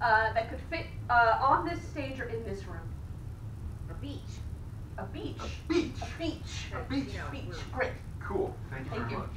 uh, that could fit uh, on this stage or in this room? A beach. A beach. A beach. A beach. A beach. You know, Beach. Great. Cool. Thank you Thank very you. much.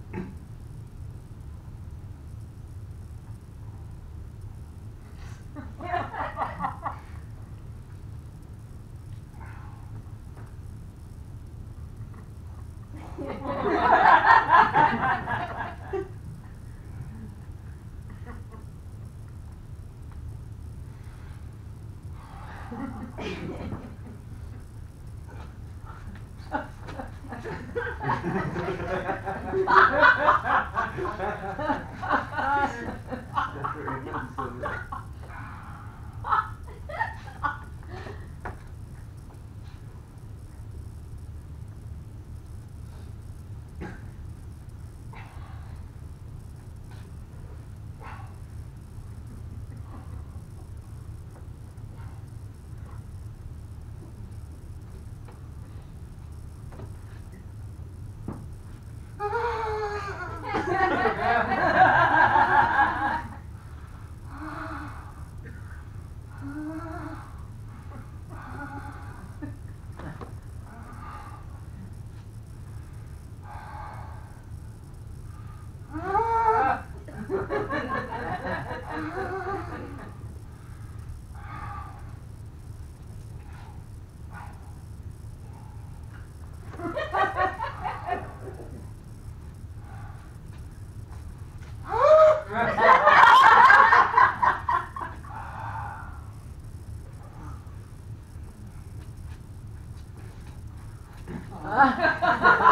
Ha ha ha ha! Ah.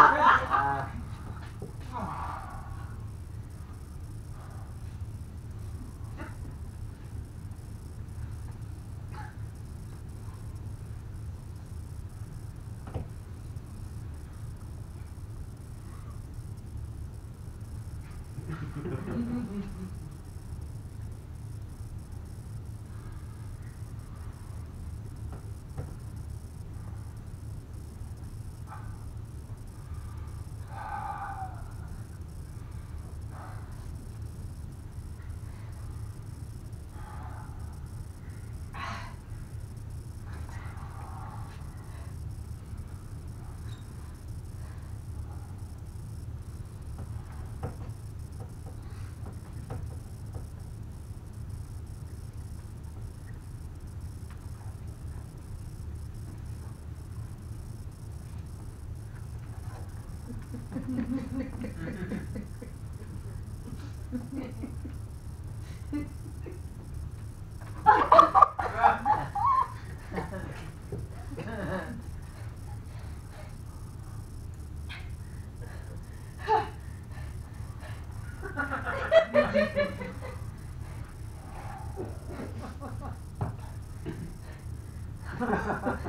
Ha ha ha.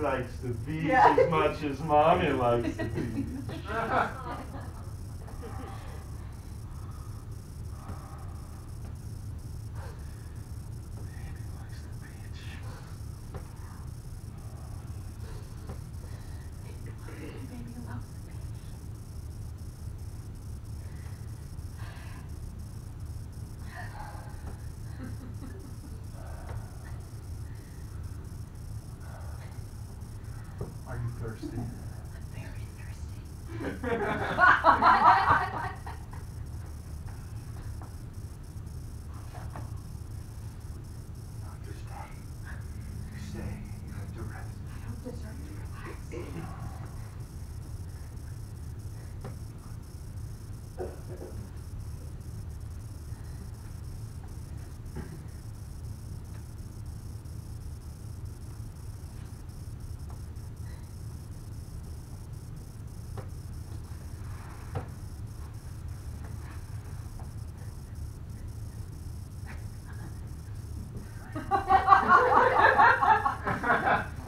likes the beach yeah. as much as mommy likes the beach.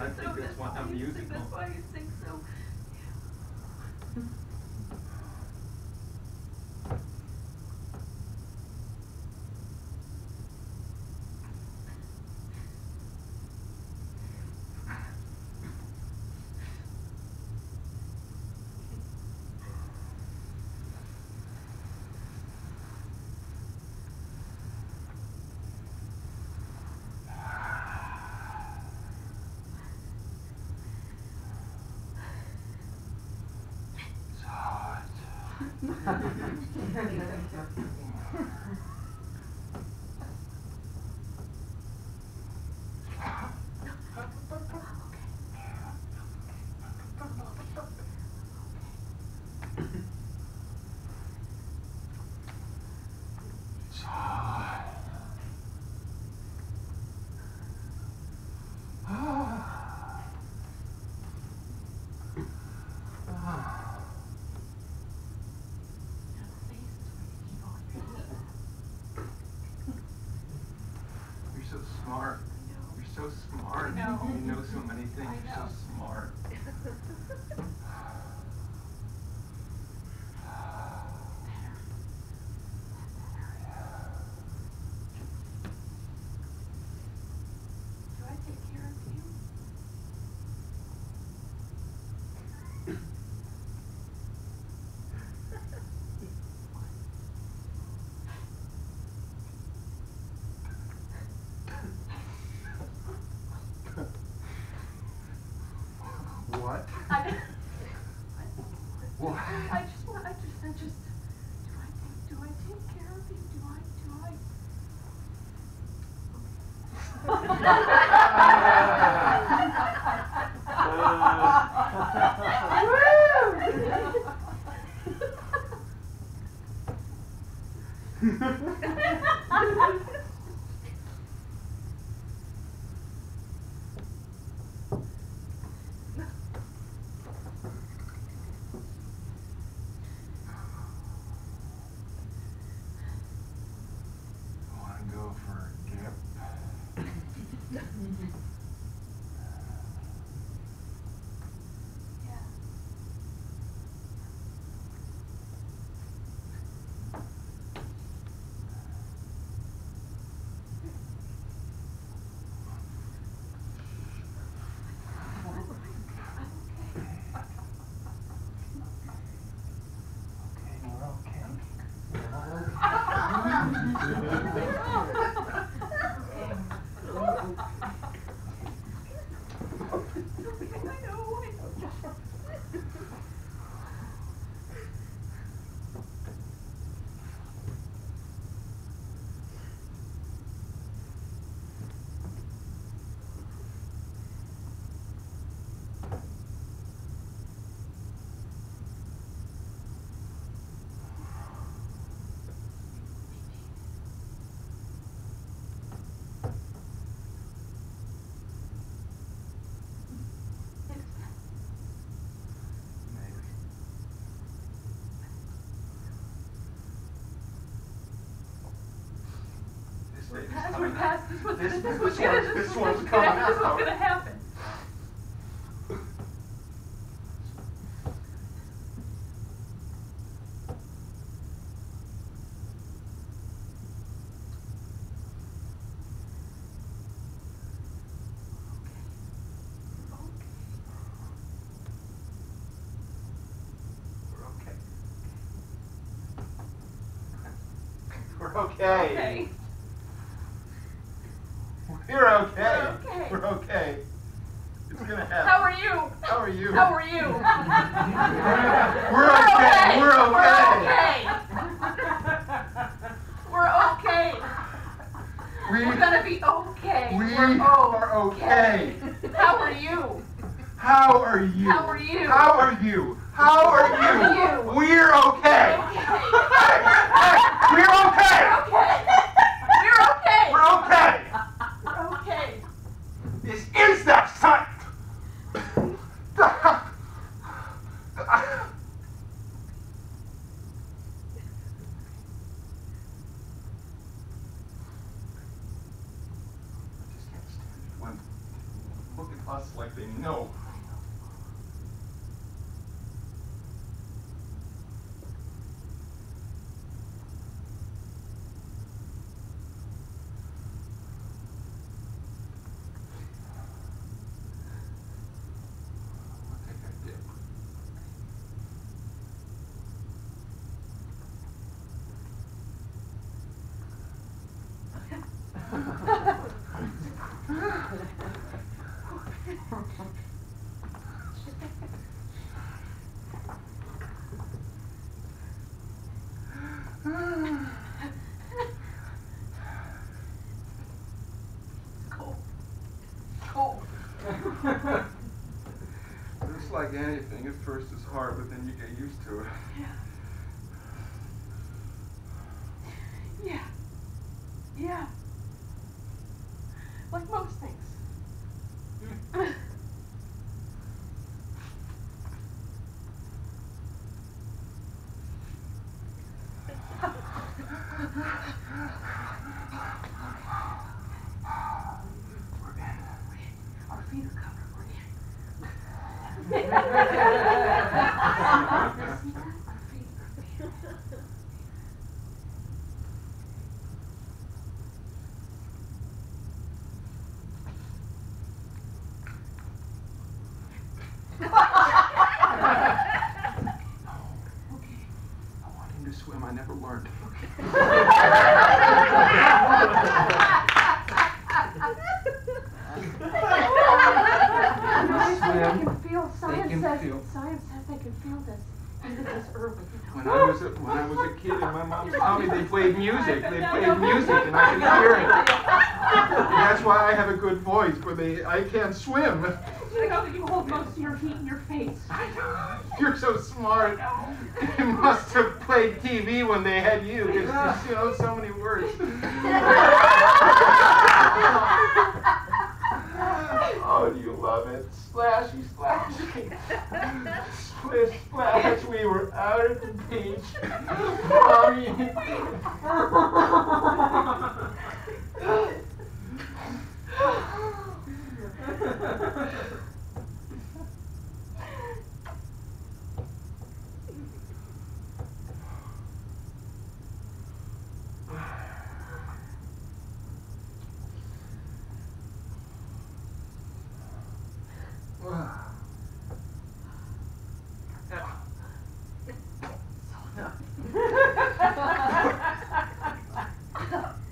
I think that's why I'm musical. That's why you think so. 감사합니다. Things. I You're so know. smart. Do I take care of you? What? I, What? I just want, I just, I just, do I take, do I take care of you? Do I, do I? Want to go for a dip? Yeah. Okay, we're okay. I know, I know. Maybe. This baby's As we coming pass, this was, This- this, this was gonna, this this one's coming this was gonna happen. We're okay. We're okay. Okay. We're okay. We're okay. It's gonna happen. How are you? How are you? How are you? We're okay. We're okay. We're okay. We're okay. We're gonna be okay. we We're are okay. How are you? How are you? How are you? How are you? How are How you? are you? We're okay. Okay. We're okay. We're okay. We're okay. We're okay. This is that sight. I just can't stand it when look at us like they know. I'll take that dip. Cool. Cool. Just like anything, at first it's hard, but then you get used to it. Yeah. Yeah. Like most things. swim. I never learned. You know, they say they Swim. can feel, They science can says, feel. science says they can feel this, even this early, you know. When I was a, when I was a kid and my mom told me they played music, they played music and I could hear it. And that's why I have a good voice, but they, I can't swim. You know that you hold most of your heat in your face. You're so smart. They must have played TV when they had you, because you know so many words. oh, do you love it? Splashy, splashy. Splish, splash, we were out at the beach. Mommy.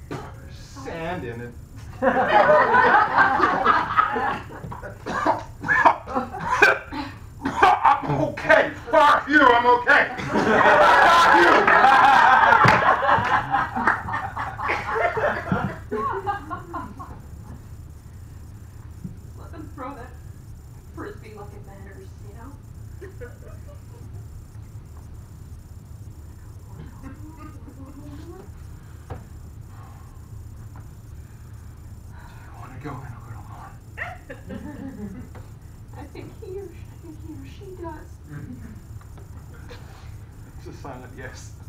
There's sand in it. I'm okay. Fuck you, I'm okay. Let them throw that frisbee like it matters, you know? You wanna go in a little more? I think he or, I think he or she does. It's a silent yes.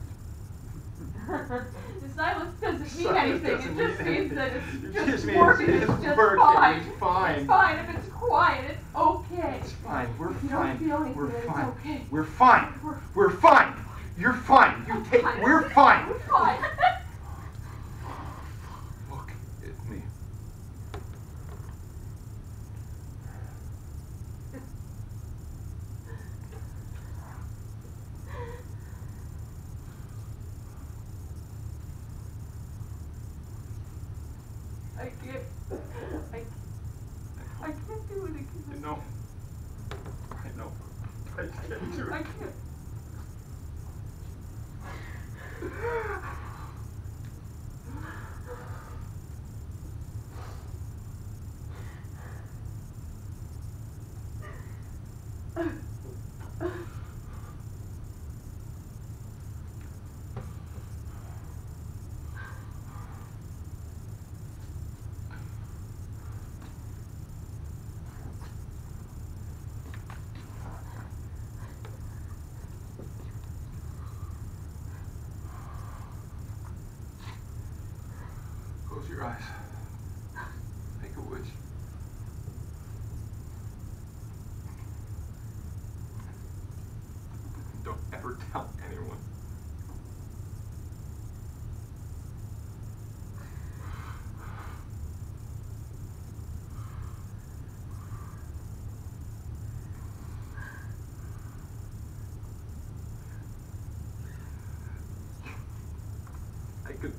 The silence doesn't mean Silence anything, it just mean means that it's It just working, it's it's just working, fine. it's fine. It's fine, if it's quiet, it's okay. It's fine, we're you don't fine, feel anything, we're then it's fine, okay. we're fine, We're- we're fine, you're fine, you take, Fine. we're fine. We're fine. I can't, I, I can't do it again. I know. I know. I can't do it. I can't. Close. Make a wish. Don't ever tell anyone. I could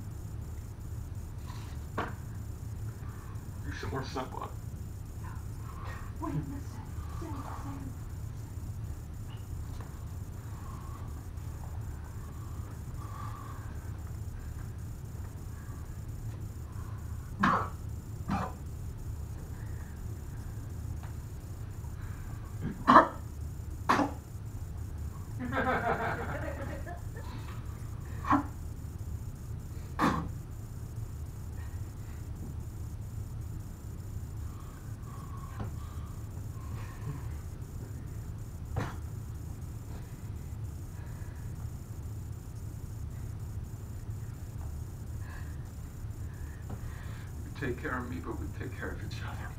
do some take care of me, but we take care of each other.